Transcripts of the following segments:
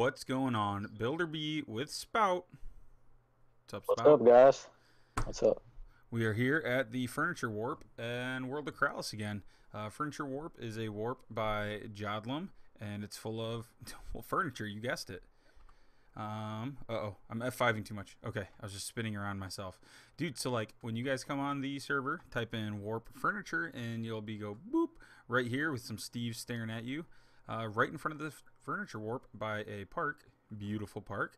What's going on? Builder B with Spout. What's up, Spout? What's up, guys? What's up? We are here at the Furniture Warp and World of Keralis again. Uh, Furniture Warp is a warp by Jodlum, and it's full of well furniture. You guessed it. Um. Uh oh, I'm F5ing too much. Okay, I was just spinning around myself, dude. So like, when you guys come on the server, type in Warp Furniture, and you'll be go boop right here with some Steve staring at you, uh, right in front of the Furniture Warp by a park, beautiful park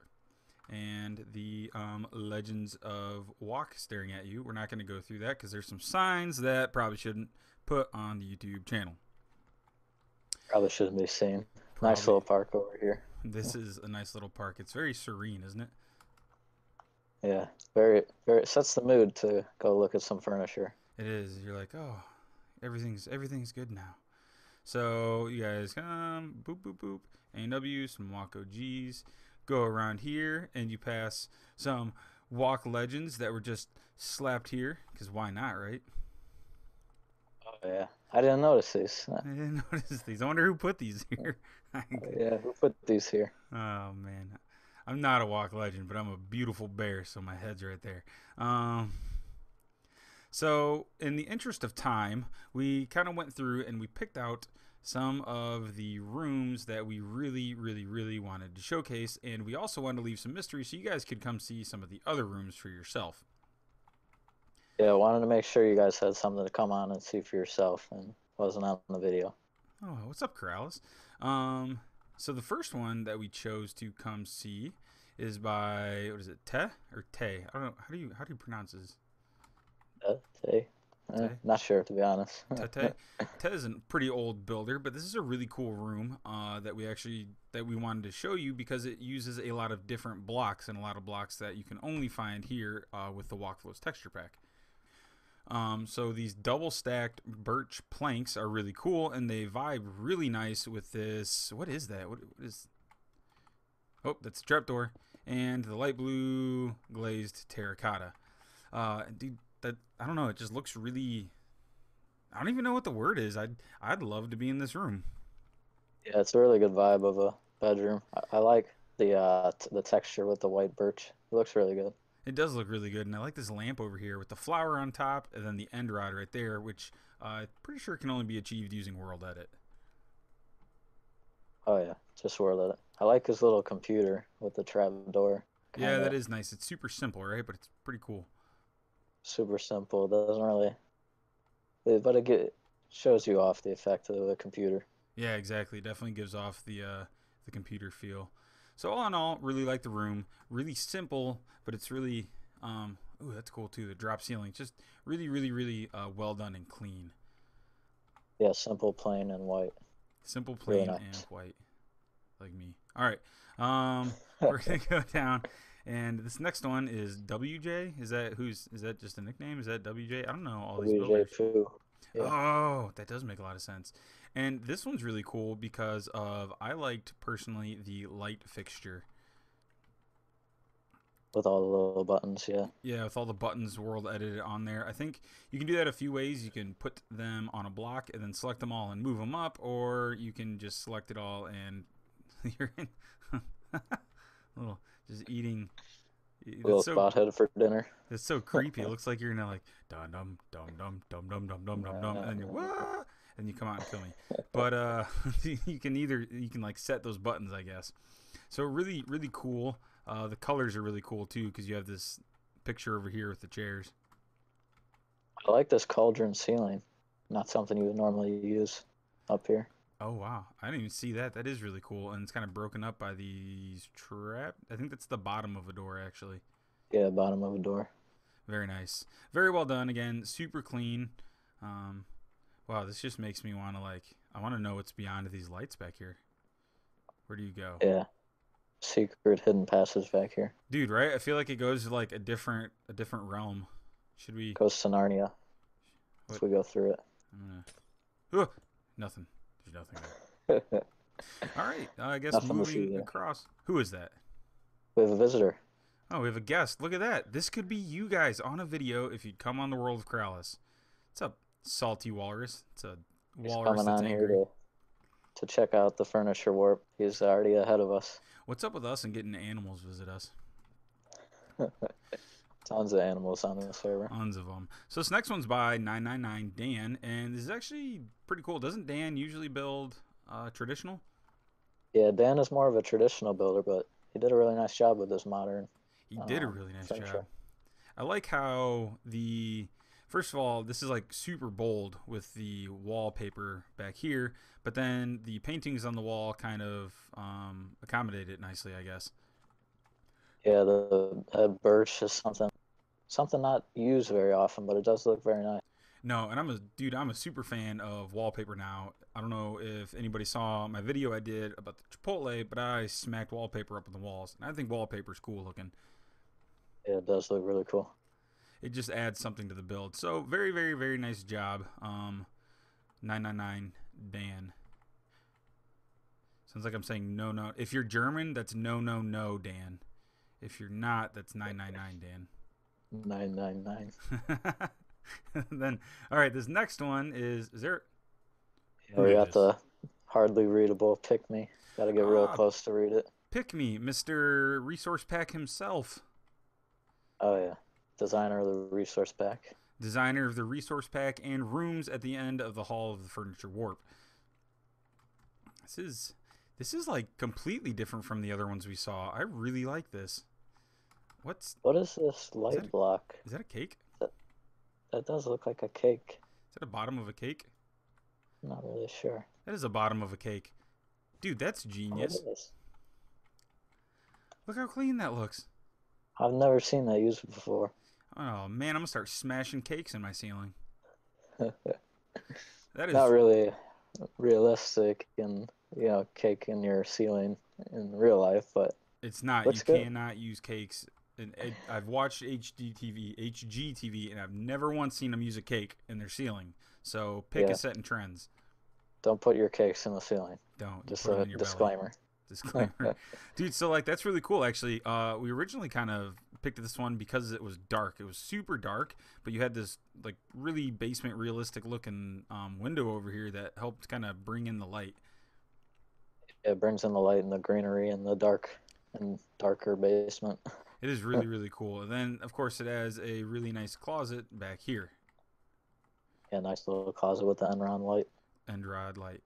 and the um, Legends of WoK staring at you. We're not going to go through that because there's some signs that probably shouldn't put on the YouTube channel. Probably shouldn't be seen. Probably. Nice little park over here. This is a nice little park. It's very serene, isn't it? Yeah, very, very. It sets the mood to go look at some furniture. It is. You're like, oh, everything's everything's good now. So you guys come, boop boop boop, AW, some WoK OGs, go around here, and you pass some WoK Legends that were just slapped here, because why not, right? Oh yeah, I didn't notice these. I didn't notice these. I wonder who put these here. yeah, who put these here? Oh man, I'm not a WoK legend, but I'm a beautiful bear, so my head's right there. Um, so in the interest of time, we kind of went through and we picked out some of the rooms that we really, really, really wanted to showcase, and we also wanted to leave some mystery so you guys could come see some of the other rooms for yourself. Yeah, I wanted to make sure you guys had something to come on and see for yourself, and wasn't on the video. Oh, what's up, Keralis? Um, so the first one that we chose to come see is by what is it, Te or Te? I don't know. How do you how do you pronounce this? Uh? Eh, not sure to be honest. Tete. Tete is a pretty old builder, but this is a really cool room uh, that we actually that we wanted to show you because it uses a lot of different blocks and a lot of blocks that you can only find here uh, with the Walkflows texture pack. Um, so these double stacked birch planks are really cool and they vibe really nice with this. What is that? What, what is? Oh, that's a trapdoor and the light blue glazed terracotta. Uh, dude, that I don't know. It just looks really. I don't even know what the word is. I'd I'd love to be in this room. Yeah, it's a really good vibe of a bedroom. I, I like the uh, t- the texture with the white birch. It looks really good. It does look really good, and I like this lamp over here with the flower on top, and then the end rod right there, which uh, I'm pretty sure can only be achieved using World Edit. Oh yeah, just world edit. I like his little computer with the trap door. Yeah, that is nice. It's super simple, right? But it's pretty cool. Super simple. Doesn't really, it, but it get, shows you off the effect of the computer. Yeah, exactly. Definitely gives off the uh, the computer feel. So all in all, really like the room. Really simple, but it's really um, ooh, that's cool too. The drop ceiling, just really, really, really uh, well done and clean. Yeah, simple, plain, and white. Simple, Really plain, nice. and white, like me. All right, um, we're gonna go down, and this next one is WJ. Is that who's? Is that just a nickname? Is that WJ? I don't know all these WJ. Yeah. Oh, that does make a lot of sense. And this one's really cool because of I liked personally the light fixture. With all the little buttons, yeah. Yeah, with all the buttons world edited on there. I think you can do that a few ways. You can put them on a block and then select them all and move them up, or you can just select it all and you're in a little just eating. Little so, for dinner. it's so creepy. It looks like you're gonna like dum dum dum dum dum dum dum dum dum dum, and you wah, and you come out and kill me. But uh, you can either you can like set those buttons, I guess. So really, really cool. Uh, the colors are really cool too because you have this picture over here with the chairs. I like this cauldron ceiling. Not something you would normally use up here. Oh wow, I didn't even see that. That is really cool, and it's kind of broken up by these trap. I think that's the bottom of a door actually. Yeah, bottom of a door. Very nice, very well done. Again, super clean. Um, wow, this just makes me want to like. I want to know what's beyond these lights back here. Where do you go? Yeah. Secret hidden passage back here. dude right i feel like it goes to like a different a different realm should we Goes to Narnia. What? If we go through it. I'm gonna... Ugh, nothing there's nothing there all right uh, i guess Nothing moving across who is that we have a visitor. oh we have a guest look at that this could be you guys on a video if you'd come on the world of Keralis. what's up salty walrus it's a He's walrus coming that's on here angry to to check out the furniture warp. He's already ahead of us. What's up with us and getting animals visit us? Tons of animals on the server. Tons of them. So this next one's by 999 Dan, and this is actually pretty cool. Doesn't Dan usually build uh, traditional? Yeah, Dan is more of a traditional builder, but he did a really nice job with this modern. He did a Um, really nice furniture. job. I like how the first of all, this is like super bold with the wallpaper back here, but then the paintings on the wall kind of um, accommodate it nicely, I guess. Yeah, the uh, birch is something something not used very often, but it does look very nice. No, and I'm a dude. I'm a super fan of wallpaper now. I don't know if anybody saw my video I did about the Chipotle, but I smacked wallpaper up on the walls, and I think wallpaper's cool looking. Yeah, it does look really cool. It just adds something to the build. So very, very, very nice job. Um, 999 Dan. Sounds like I'm saying no, no. If you're German, that's no, no, no, Dan. If you're not, that's 999 Dan. Nine nine nine. then, all right, this next one is is there? Yeah, we got this? the hardly readable pick me. Got to get real Ah. close to read it. Pick me, Mr. Resource Pack himself, Oh yeah, designer of the resource pack. designer of the Resource Pack and rooms at the end of the Hall of the Furniture Warp. This is this is like completely different from the other ones we saw. I really like this. What's What is this light a- block? is that a cake? That that does look like a cake. Is that a bottom of a cake? I'm not really sure. That is a bottom of a cake. Dude, that's genius. is? Look how clean that looks. I've never seen that used before. Oh man, I'm gonna start smashing cakes in my ceiling. That is not really realistic and you know cake in your ceiling in real life, but It's not. You good. cannot use cakes. And it, I've watched HDTV, HGTV, and I've never once seen them use a cake in their ceiling. So pick Yeah. a set and trends. don't put your cakes in the ceiling. Don't Just a your belly. disclaimer. Disclaimer, dude. So like that's really cool. Actually, uh, we originally kind of picked this one because it was dark. It was super dark, but you had this like really basement realistic looking um, window over here that helped kind of bring in the light. It brings in the light and the greenery and the dark and darker basement. It is really really cool. And then of course it has a really nice closet back here. Yeah, nice little closet with the end rod light. end rod light.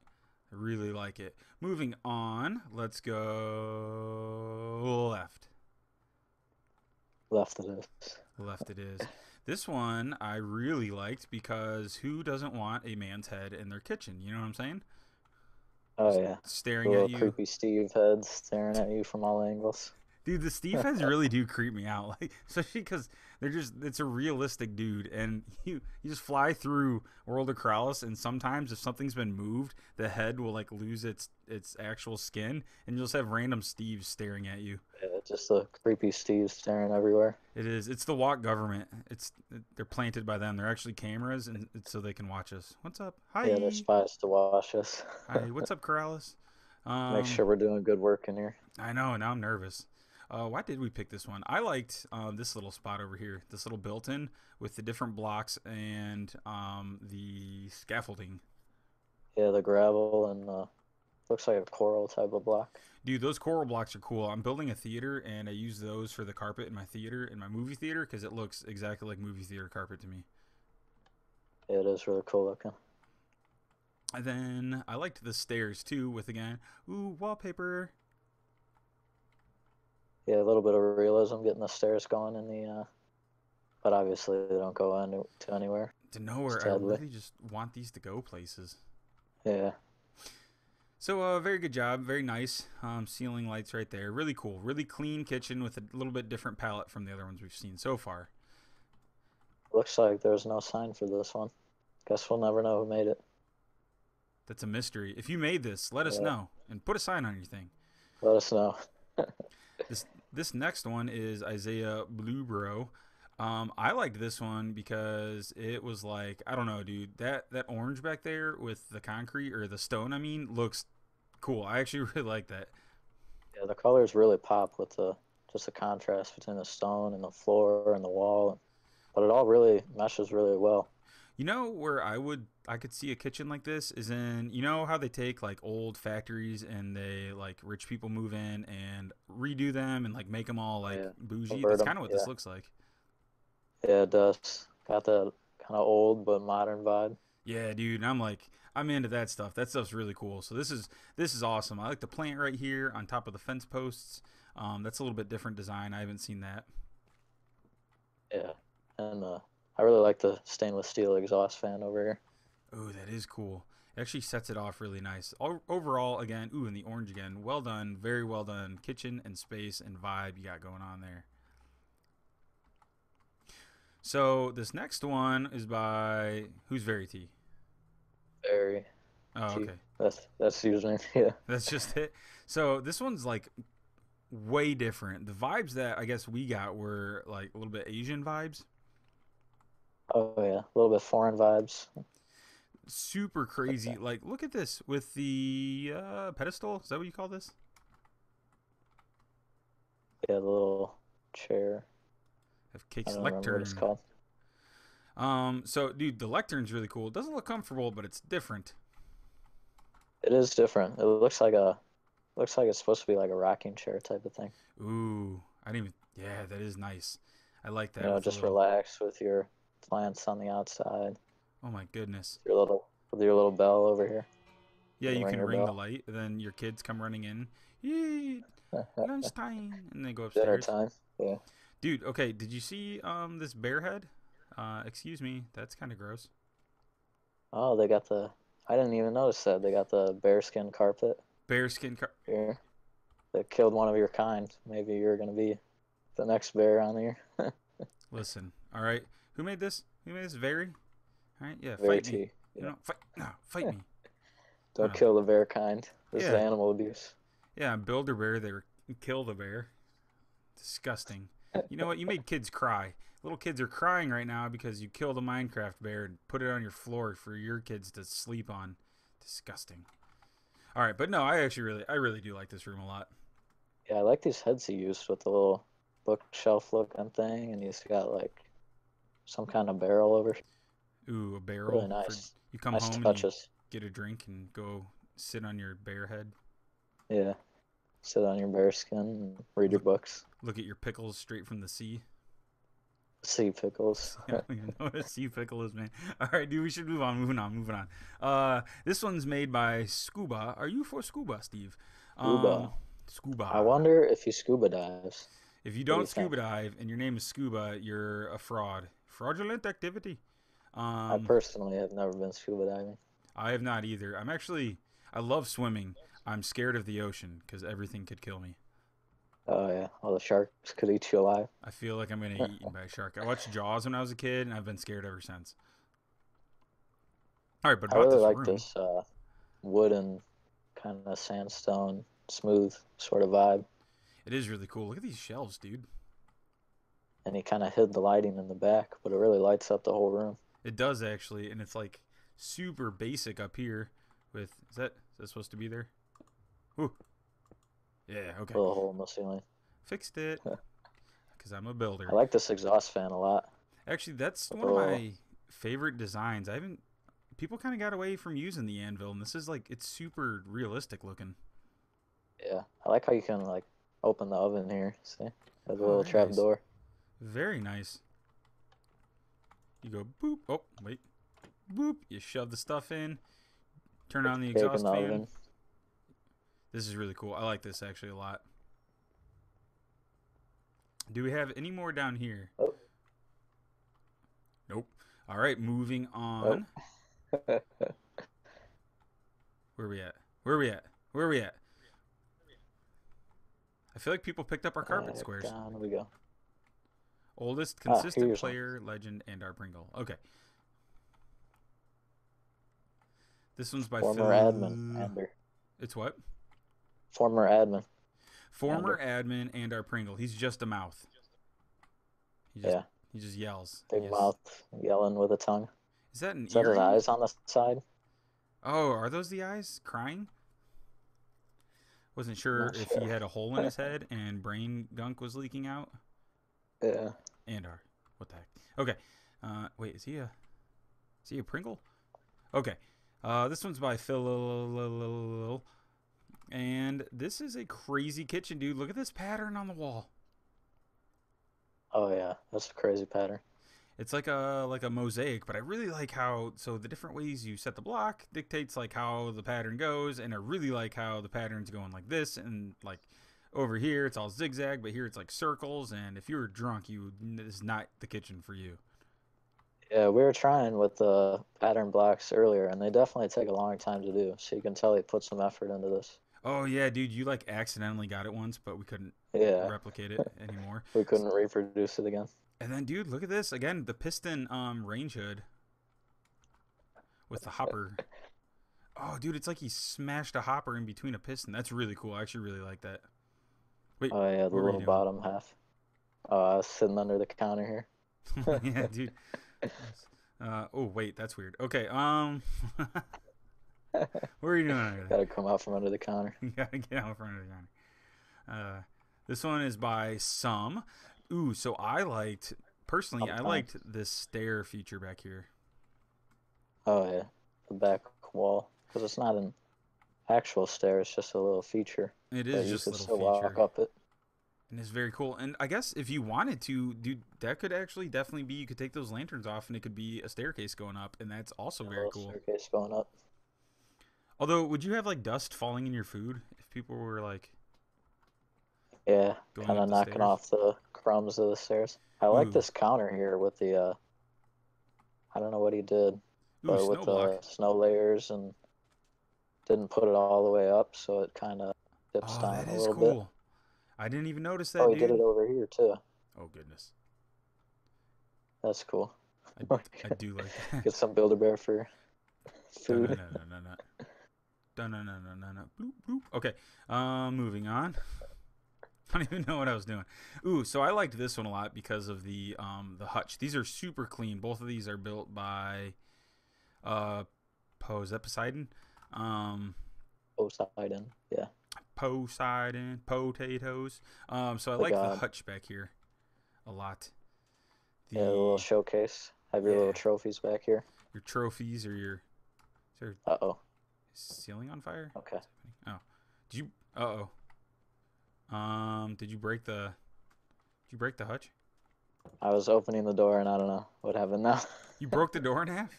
I really like it. Moving on, let's go left. Left it is. Left it is. This one I really liked because who doesn't want a man's head in their kitchen? You know what I'm saying? Oh yeah. Staring Little at you. creepy Steve heads staring at you from all angles. Dude, the Steve heads really do creep me out. Like, especially because they're just, it's a realistic dude. And you, you just fly through World of Keralis, and sometimes if something's been moved, the head will like lose its its actual skin, and you'll just have random Steves staring at you. Yeah, just a creepy Steve staring everywhere. It is. It's the WoK government. It's they're planted by them. They're actually cameras, and it's so they can watch us. What's up? Hi. Yeah, they're spies to watch us. Hi. What's up, Keralis? Um, Make sure we're doing good work in here. I know. Now I'm nervous. Uh, why did we pick this one? I liked uh, this little spot over here, this little built-in with the different blocks and um, the scaffolding. Yeah, the gravel and uh, looks like a coral type of block. Dude, those coral blocks are cool. I'm building a theater, and I use those for the carpet in my theater, in my movie theater, because it looks exactly like movie theater carpet to me. Yeah, it is really cool looking. And then I liked the stairs too, with again, ooh, wallpaper. Yeah, a little bit of realism getting the stairs going in the. Uh, but obviously they don't go any, to anywhere. To nowhere, I really just want these to go places. Yeah, So, uh, very good job, very nice. Um, ceiling lights right there, really cool, really clean kitchen with a little bit different palette from the other ones we've seen so far. looks like there's no sign for this one. Guess we'll never know who made it. That's a mystery. If you made this, let us Yeah. know and put a sign on your thing. Let us know. This this next one is Isaiah Bluebro. Um, I liked this one because it was like I don't know, dude. That that orange back there with the concrete or the stone, I mean, looks cool. I actually really like that. Yeah, the colors really pop with the just the contrast between the stone and the floor and the wall. But it all really meshes really well. You know where I would I could see a kitchen like this is in you know how they take like old factories and they like rich people move in and redo them and like make them all like Yeah. bougie. Convert That's kind of what this looks like. Yeah, it does. Got that kind of old but modern vibe. Yeah, dude. I'm like I'm into that stuff. That stuff's really cool. So this is this is awesome. I like the plant right here on top of the fence posts. Um, that's a little bit different design. I haven't seen that. Yeah, and uh, I really like the stainless steel exhaust fan over here. Oh, that is cool. It actually sets it off really nice. O- overall, again, ooh, and the orange again. Well done, very well done. Kitchen and space and vibe you got going on there. So this next one is by who's Verity? Very. Oh, okay. That's that's username. Yeah. That's just it. So this one's like way different. The vibes that I guess we got were like a little bit Asian vibes. Oh yeah, a little bit foreign vibes. Super crazy. Like look at this with the uh, pedestal. Is that what you call this? Yeah, the little chair. Have cakes what it's lectern. called. Um, so dude, the lectern's really cool. It doesn't look comfortable, but it's different. It is different. It looks like a looks like it's supposed to be like a rocking chair type of thing. Ooh, I didn't even. Yeah, that is nice. I like that. you know, just little- relax with your plants on the outside. Oh my goodness. Your little with your little bell over here. Yeah, you can ring the light, then your kids come running in. Lunchtime, and they go upstairs. Dinner time. Yeah. Dude, okay, did you see um this bear head? Uh, excuse me, that's kind of gross. Oh, they got the. I didn't even notice that they got the bearskin carpet Bear skin. Car- here. That killed one of your kind. Maybe you're gonna be the next bear on here. Listen, all right. Who made this? Who made this? Very. All right, yeah. Fight me. T. You know, fight. No, fight me. Don't Oh. kill the bear kind. This is animal abuse. Yeah, build a bear. They were kill the bear. Disgusting. You know what? You made kids cry. Little kids are crying right now because you killed a Minecraft bear and put it on your floor for your kids to sleep on. Disgusting. All right, but no, I actually really, I really do like this room a lot. Yeah, I like these heads he used with the little bookshelf looking thing, and he's got like some kind of barrel over. Ooh, a barrel. Really for- nice. you come Nice home and get a drink and go sit on your bear head. Yeah. Sit on your bear skin and read your books. Look at your pickles straight from the sea. Sea pickles. I don't even know what a sea pickle is, man. All right, dude, we should move on. Moving on, moving on. Uh, this one's made by Scuba. Are you for Scuba, Steve? Scuba. Um, scuba. I wonder if he scuba dives. If you do you don't think? scuba dive and your name is Scuba, you're a fraud. Fraudulent activity. I Um, personally have never been scuba diving. I have not either. I'm actually, I love swimming. I'm scared of the ocean because everything could kill me. Oh yeah, all the sharks could eat you alive. I feel like I'm gonna get eaten by a shark. I watched Jaws when I was a kid, and I've been scared ever since. All right, but I really this like room, this uh, wooden kind of sandstone, smooth sort of vibe. it is really cool. Look at these shelves, dude. And he kind of hid the lighting in the back, but it really lights up the whole room. It does actually, and it's like super basic up here. With is that is that supposed to be there? Ooh. Yeah. Okay. Little hole in the ceiling. Fixed it. Because I'm a builder. I like this exhaust fan a lot. Actually, that's With one of my favorite designs. I haven't. People kind of got away from using the anvil, and this is like it's super realistic looking. Yeah, I like how you can like open the oven here. See, has a Oh, little very trap door. Very nice. You go boop. Oh wait, boop. You shove the stuff in. Turn on the exhaust fan. This is really cool. I like this actually a lot. Do we have any more down here? Oh. Nope. All right, moving on. Where we at? Where we at? Where we at? I feel like people picked up our carpet squares. Down we go. Oldest Ah, consistent player, legend, and our Pringle. Okay. This one's by Former Phil. admin. It's what? Former admin. Former admin and our Pringle. He's just a mouth. He just Yeah, he just yells. big He is- mouth, yelling with a tongue. Is that an Is that his eyes on the side? Oh, are those the eyes crying? Wasn't sure Not if sure. he had a hole in his head and brain gunk was leaking out. Yeah. And our what the heck? Okay. Uh, wait, is he a? See a Pringle? Okay. Uh, this one's by Phil. And this is a crazy kitchen, dude. Look at this pattern on the wall. Oh yeah, that's a crazy pattern. It's like a like a mosaic, but I really like how so the different ways you set the block dictates like how the pattern goes, and I really like how the pattern's going like this and like over here it's all zigzag, but here it's like circles. And if you were drunk, you this is not the kitchen for you. Yeah, we were trying with the pattern blocks earlier, and they definitely take a long time to do. So you can tell he put some effort into this. Oh yeah, dude, you like accidentally got it once, but we couldn't Yeah, replicate it anymore. we couldn't reproduce it again. And then, dude, look at this again. The piston um range hood with the hopper. Oh, dude, it's like he smashed a hopper in between a piston. That's really cool. I actually really like that. Wait, Oh yeah, the what were you little bottom half. I was sitting under the counter here. yeah, dude. Uh, oh wait, that's weird. Okay, um, what are you doing there? Gotta come out from under the counter. You gotta get out in front of the counter. Uh, this one is by some. Ooh, so I liked personally. I liked this stair feature back here. Oh yeah, the back wall, because it's not an actual stair. It's just a little feature. It is just a little still feature. walk up it. And it's very cool. And I guess if you wanted to, dude, that could actually definitely be. You could take those lanterns off, and it could be a staircase going up, and that's also a very cool. Staircase going up. Although, would you have like dust falling in your food if people were like Yeah, kind of knocking stairs? off the crumbs of the stairs. I like Ooh. this counter here with the. uh I don't know what he did, Ooh, but with block. the snow layers and didn't put it all the way up, so it kind of dips Oh, down that a is little cool. I didn't even notice that, Oh, he dude. did it over here too. Oh goodness, That's cool. I, I do like that. Get some Builder Bear for No, no, food. no, no, no, no. No, no, no, no, no, no. Bloop, bloop. Okay, um, moving on. I don't even know what I was doing. Ooh, so I liked this one a lot because of the um the hutch. These are super clean. Both of these are built by uh that Poseidon? Um Poseidon. Yeah. Poseidon, potatoes. Um so I The like the god. hutch back here a lot. The, Yeah, a little showcase. Have your Yeah. little trophies back here. your trophies or your Uh oh. ceiling on fire? Okay. Oh, did you? Uh oh. Um, did you break the? Did you break the hutch? I was opening the door and I don't know what happened now. You broke the door in half.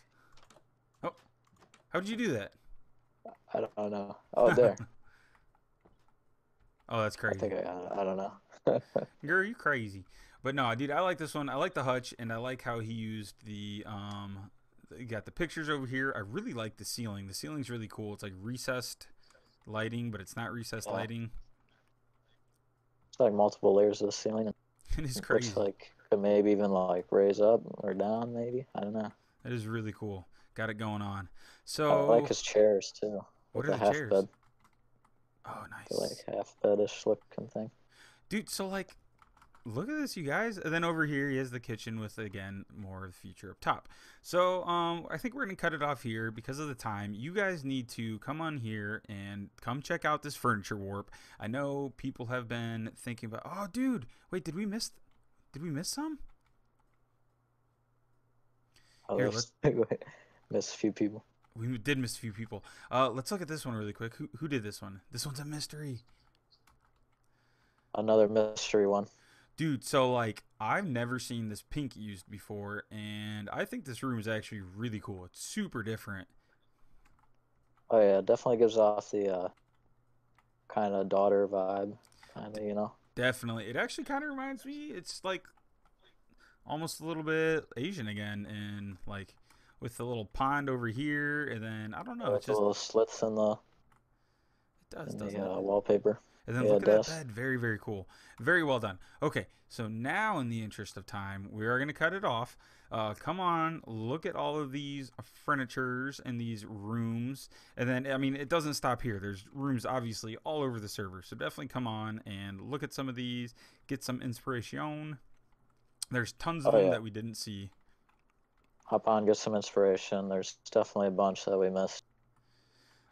Oh, how did you do that? I don't know. Oh, there. Oh, that's I crazy. think I got it. I don't know. Girl, you crazy. But no, dude, I like this one. I like the hutch, and I like how he used the um. You got the pictures over here. I really like the ceiling. The ceiling's really cool. It's like recessed lighting, but it's not recessed Yeah. lighting. It's like multiple layers of the ceiling. It is crazy. like could maybe even like raise up or down. Maybe I don't know. That is really cool. Got it going on. So I like his chairs too. what are the half chairs? bed, Oh, nice. like half bedish looking thing. Dude, so like, look at this, you guys. And then over here, he has the kitchen with again more of the feature up top. So, um, I think we're gonna cut it off here because of the time. You guys need to come on here and come check out this furniture warp. I know people have been thinking about. Oh, dude, wait, did we miss? Did we miss some? Oh, Here, there's- miss a few people. We did miss a few people. Uh, let's look at this one really quick. Who who did this one? This one's a mystery. Another mystery one. Dude, so like I've never seen this pink used before, and I think this room is actually really cool. It's super different. Oh yeah, definitely gives off the uh, kind of daughter vibe, kind of you know. Definitely, it actually kind of reminds me. It's like almost a little bit Asian again, and like with the little pond over here, and then I don't know. with It's just little slits in the it does in doesn't the uh, wallpaper. And then Yeah, look at does. that bed. Very, very cool. Very well done. Okay, so now in the interest of time, we are going to cut it off. Uh, come on, look at all of these furnitures and these rooms. And then, I mean, it doesn't stop here. There's rooms obviously all over the server. So definitely come on and look at some of these, get some inspiration. There's tons of Oh, them yeah. that we didn't see. Hop on, get some inspiration. There's definitely a bunch that we missed.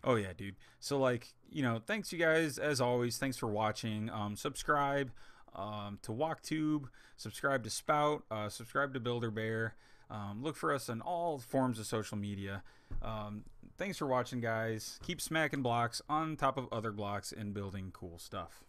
Oh yeah, dude. So like, you know, thanks you guys as always. Thanks for watching. Um, subscribe um, to WalkTube. Subscribe to Spout. Uh, subscribe to Builder Bear. Um, look for us on all forms of social media. Um, thanks for watching, guys. Keep smacking blocks on top of other blocks and building cool stuff.